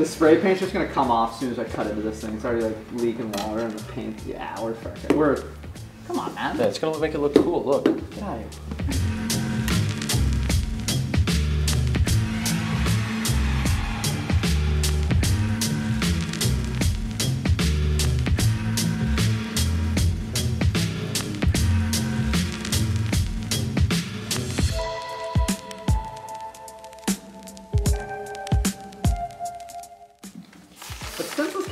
The spray paint's just gonna come off as soon as I cut into this thing. It's already like leaking water and the paint. Yeah, we're fucking. We're. Come on, man. Yeah, it's gonna make it look cool. Look. Get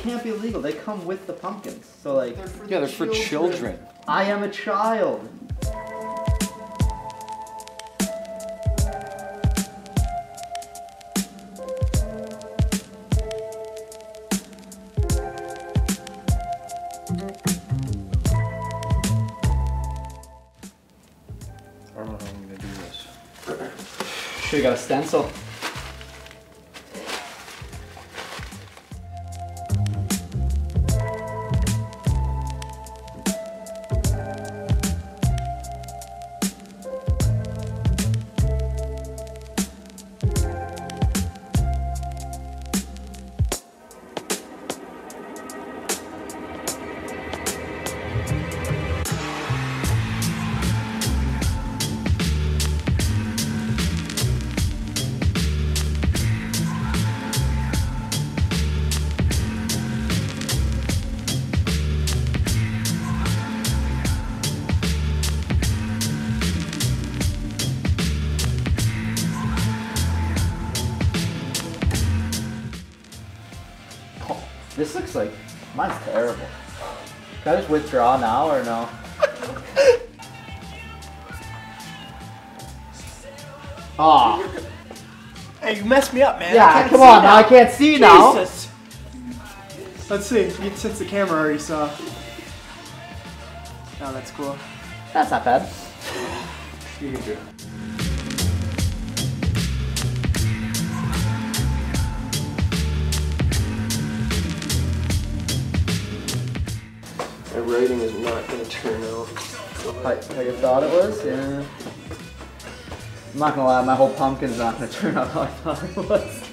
can't be illegal. They come with the pumpkins. So like, Yeah, they're for children. I am a child. I don't know how I'm gonna do this. Should've got a stencil. This looks like mine's terrible. Can I just withdraw now or no? Ah, Hey, you messed me up, man. Yeah. Come on, now now. I can't see now. Jesus. Let's see. You- Since the camera already saw. Oh, that's cool. That's not bad. You can do it. My writing is not gonna turn out. How you thought it was? Yeah. I'm not gonna lie, my whole pumpkin's not gonna turn out how I thought it was.